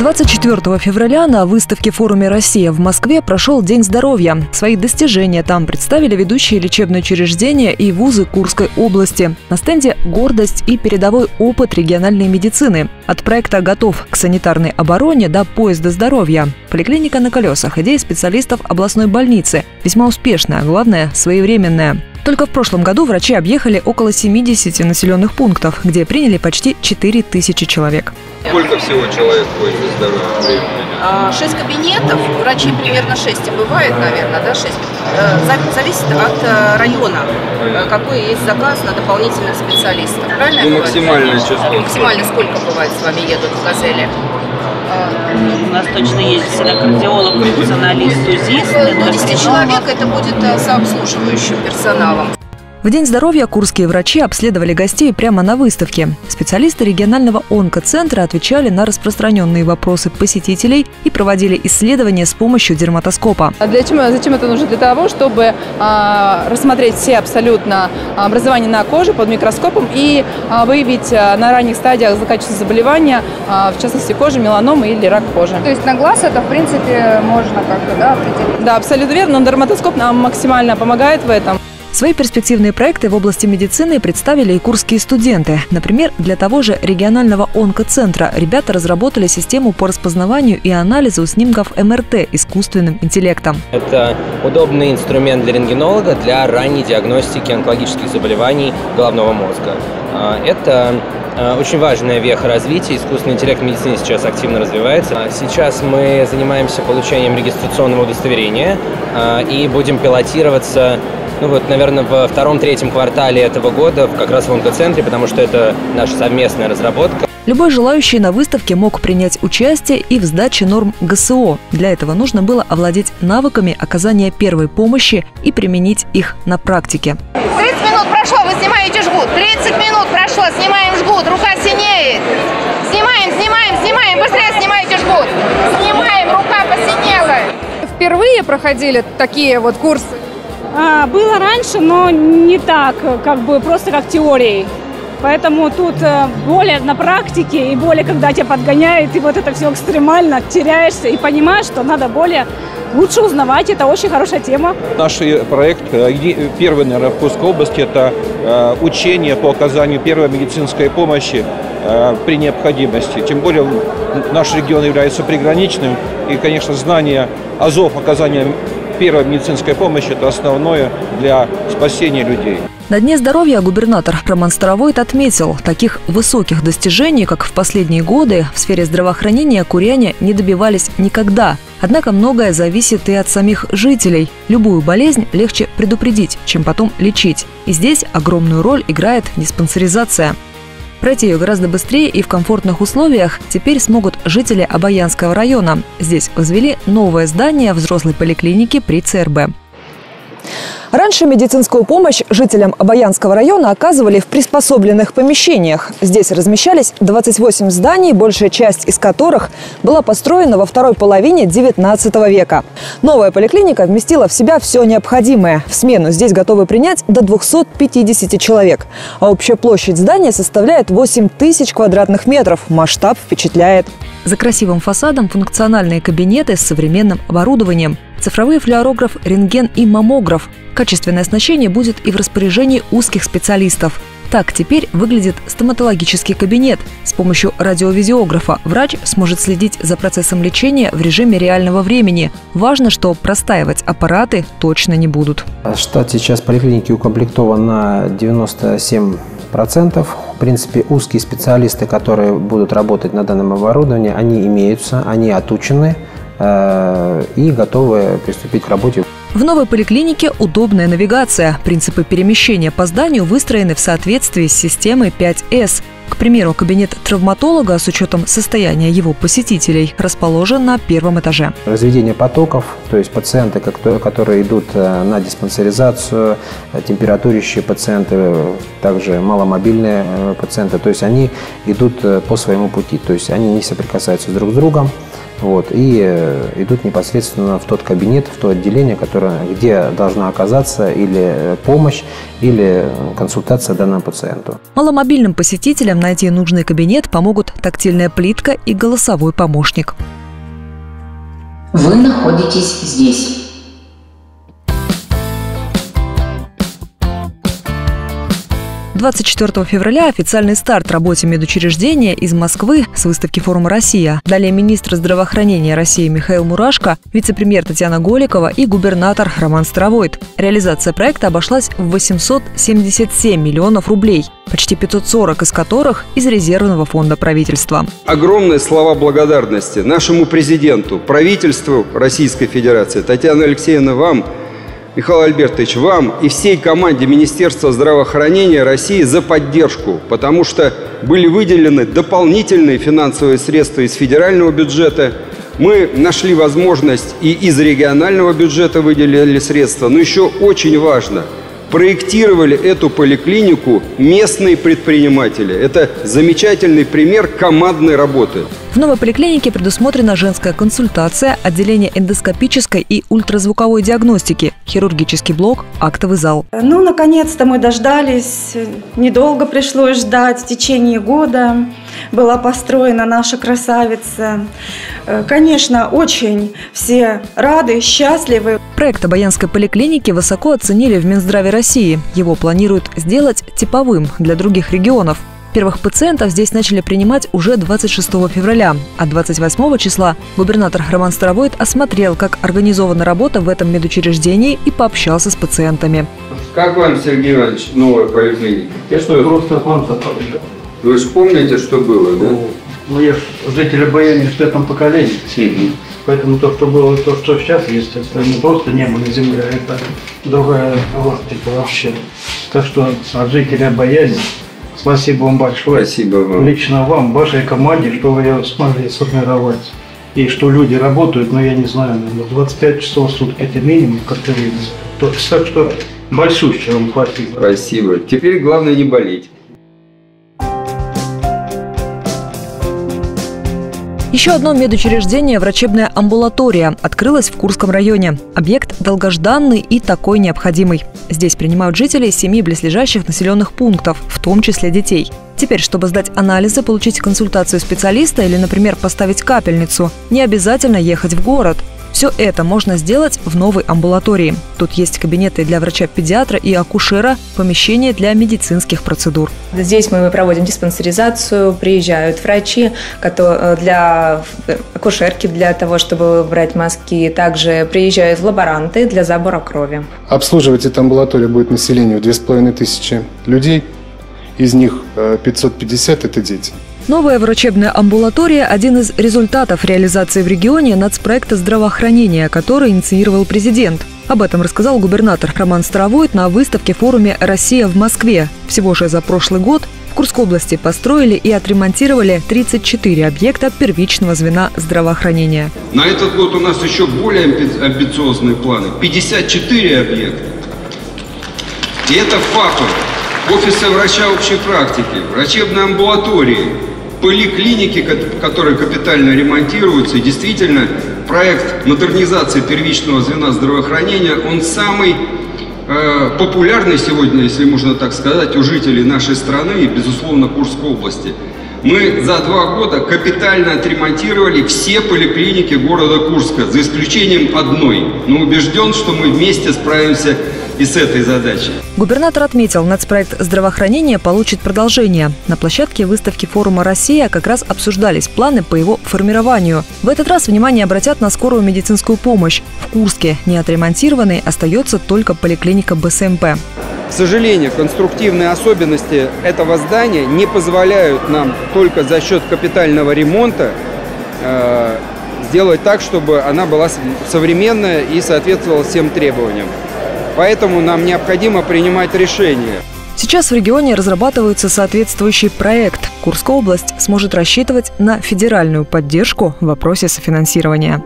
24 февраля на выставке форуме «Россия» в Москве прошел День здоровья. Свои достижения там представили ведущие лечебные учреждения и вузы Курской области. На стенде «Гордость и передовой опыт региональной медицины». От проекта «Готов к санитарной обороне» до поезда здоровья. Поликлиника на колесах – идея специалистов областной больницы. Весьма успешная, главное – своевременная. Только в прошлом году врачи объехали около 70 населенных пунктов, где приняли почти 4 тысячи человек. Сколько всего человек ходит на здоровье? А, Шесть кабинетов, врачей примерно шесть и бывает, наверное, да, шесть. Э, за- Зависит от э, района, э, какой есть заказ на дополнительных специалистов. Правильно я Ну, максимальное число. Максимально сколько бывает с вами едут в «Газели»? У нас точно есть всегда кардиолог, функционалист, узист. До 10 человек это будет э, сообслуживающим персоналом. В День здоровья курские врачи обследовали гостей прямо на выставке. Специалисты регионального онкоцентра отвечали на распространенные вопросы посетителей и проводили исследования с помощью дерматоскопа. А Для чего, зачем это нужно? Для того, чтобы а, рассмотреть все абсолютно образования на коже под микроскопом и а, выявить а, на ранних стадиях злокачественные заболевания, а, в частности кожи, меланомы или рак кожи. То есть на глаз это, в принципе, можно как-то да, определить. Да, абсолютно верно, но дерматоскоп нам максимально помогает в этом. Свои перспективные проекты в области медицины представили и курские студенты. Например, для того же регионального онкоцентра ребята разработали систему по распознаванию и анализу снимков МРТ искусственным интеллектом. Это удобный инструмент для рентгенолога для ранней диагностики онкологических заболеваний головного мозга. А, Это а, очень важная веха развития. Искусственный интеллект в медицине сейчас активно развивается. А Сейчас мы занимаемся получением регистрационного удостоверения и будем пилотироваться ну вот, наверное, во втором-третьем квартале этого года как раз в онкоцентре, потому что это наша совместная разработка. Любой желающий на выставке мог принять участие и в сдаче норм ГСО. Для этого нужно было овладеть навыками оказания первой помощи и применить их на практике. 30 минут прошло, вы снимаете жгут. 30 минут прошло, снимаем жгут. Рука синеет. Снимаем, снимаем, снимаем. Быстрее снимайте жгут. Снимаем, рука посинела. Впервые проходили такие вот курсы? А, было раньше, но не так, как бы просто как теорией. Поэтому тут э, более на практике и более, когда тебя подгоняет, и вот это все экстремально, теряешься и понимаешь, что надо более лучше узнавать. Это очень хорошая тема. Наш э, проект, э, первый, наверное, в Курской области, это учение по оказанию первой медицинской помощи при необходимости. Тем более наш регион является приграничным, и, конечно, знание азов оказания первой медицинской помощи – это основное для спасения людей. На Дне здоровья губернатор Роман Старовойт отметил, таких высоких достижений, как в последние годы, в сфере здравоохранения куряне не добивались никогда. Однако многое зависит и от самих жителей. Любую болезнь легче предупредить, чем потом лечить. И здесь огромную роль играет диспансеризация. Пройти ее гораздо быстрее и в комфортных условиях теперь смогут жители Обаянского района. Здесь возвели новое здание взрослой поликлиники при ЦРБ. Раньше медицинскую помощь жителям Обаянского района оказывали в приспособленных помещениях. Здесь размещались 28 зданий, большая часть из которых была построена во второй половине 19 века. Новая поликлиника вместила в себя все необходимое. В смену здесь готовы принять до 250 человек. А общая площадь здания составляет 8 тысяч квадратных метров. Масштаб впечатляет. За красивым фасадом функциональные кабинеты с современным оборудованием. Цифровые флюорограф, рентген и маммограф. Качественное оснащение будет и в распоряжении узких специалистов. Так теперь выглядит стоматологический кабинет. С помощью радиовизиографа врач сможет следить за процессом лечения в режиме реального времени. Важно, что простаивать аппараты точно не будут. Штат сейчас поликлиники укомплектован на 97%. Принципе, узкие специалисты, которые будут работать на данном оборудовании, они имеются, они отучены э, и готовы приступить к работе. В новой поликлинике удобная навигация. Принципы перемещения по зданию выстроены в соответствии с системой 5С. К примеру, кабинет травматолога с учетом состояния его посетителей расположен на первом этаже. Разведение потоков, то есть пациенты, которые идут э, на диспансеризацию, э, температурящие пациенты, э, также маломобильные пациенты, то есть они идут по своему пути, то есть они не соприкасаются друг с другом, вот, и идут непосредственно в тот кабинет, в то отделение, которое, где должна оказаться или помощь, или консультация данному пациенту. Маломобильным посетителям найти нужный кабинет помогут тактильная плитка и голосовой помощник. Вы находитесь здесь. 24 февраля официальный старт работе медучреждения из Москвы с выставки форума «Россия». Далее министр здравоохранения России Михаил Мурашко, вице-премьер Татьяна Голикова и губернатор Роман Старовойт. Реализация проекта обошлась в 877 миллионов рублей, почти 540 из которых из резервного фонда правительства. Огромные слова благодарности нашему президенту, правительству Российской Федерации. Татьяна Алексеевна, вам – Михаил Альбертович, вам и всей команде Министерства здравоохранения России за поддержку, потому что были выделены дополнительные финансовые средства из федерального бюджета. Мы нашли возможность и из регионального бюджета выделили средства. Но еще очень важно – проектировали эту поликлинику местные предприниматели. Это замечательный пример командной работы. В новой поликлинике предусмотрена женская консультация, отделение эндоскопической и ультразвуковой диагностики, хирургический блок, актовый зал. Ну, наконец-то мы дождались. Недолго пришлось ждать. В течение года была построена наша красавица. Э, конечно, очень все рады, счастливы. Проект Обаянской поликлиники высоко оценили в Минздраве России. Его планируют сделать типовым для других регионов. Первых пациентов здесь начали принимать уже 26 февраля, а 28 числа губернатор Роман Старовойт осмотрел, как организована работа в этом медучреждении и пообщался с пациентами. Как вам, Сергей Иванович, новая поликлиника? Я что, просто вам Вы же помните, что было, да? Ну, я житель Баяни в пятом поколении. Угу. Поэтому то, что было, то, что сейчас есть, это не просто небо на земле, а это другая галактика вообще. Так что от жителя Баяни Спасибо вам большое. Спасибо вам. Лично вам, вашей команде, что вы ее смогли сформировать. И что люди работают, но я не знаю, наверное, 25 часов в сутки это минимум, как ты видишь. Так что большущее вам спасибо. Спасибо. Теперь главное не болеть. Еще одно медучреждение «Врачебная амбулатория» открылось в Курском районе. Объект долгожданный и такой необходимый. Здесь принимают жителей семи близлежащих населенных пунктов, в том числе детей. Теперь, чтобы сдать анализы, получить консультацию специалиста или, например, поставить капельницу, не обязательно ехать в город. Все это можно сделать в новой амбулатории. Тут есть кабинеты для врача-педиатра и акушера, помещение для медицинских процедур. Здесь мы проводим диспансеризацию, приезжают врачи э, для акушерки, для того, чтобы брать мазки. Также приезжают лаборанты для забора крови. Обслуживать эту амбулаторию будет населению 2500 людей. Из них 550 э, – это дети. Новая врачебная амбулатория – один из результатов реализации в регионе нацпроекта здравоохранения, который инициировал президент. Об этом рассказал губернатор Роман Старовойт на выставке форуме «Россия в Москве». Всего же за прошлый год в Курской области построили и отремонтировали 34 объекта первичного звена здравоохранения. На этот год у нас еще более амбициозные планы. 54 объекта. И это ФАПы, офисы врача общей практики, врачебные амбулатории, поликлиники, которые капитально ремонтируются, и действительно проект модернизации первичного звена здравоохранения, он самый э, популярный сегодня, если можно так сказать, у жителей нашей страны и, безусловно, Курской области. Мы за два года капитально отремонтировали все поликлиники города Курска, за исключением одной. Но убежден, что мы вместе справимся и с этой задачей. Губернатор отметил, нацпроект здравоохранения получит продолжение. На площадке выставки форума «Россия» как раз обсуждались планы по его формированию. В этот раз внимание обратят на скорую медицинскую помощь. В Курске неотремонтированной остается только поликлиника БСМП. К сожалению, конструктивные особенности этого здания не позволяют нам только за счет капитального ремонта э, сделать так, чтобы она была современная и соответствовала всем требованиям. Поэтому нам необходимо принимать решения. Сейчас в регионе разрабатывается соответствующий проект. Курская область сможет рассчитывать на федеральную поддержку в вопросе софинансирования.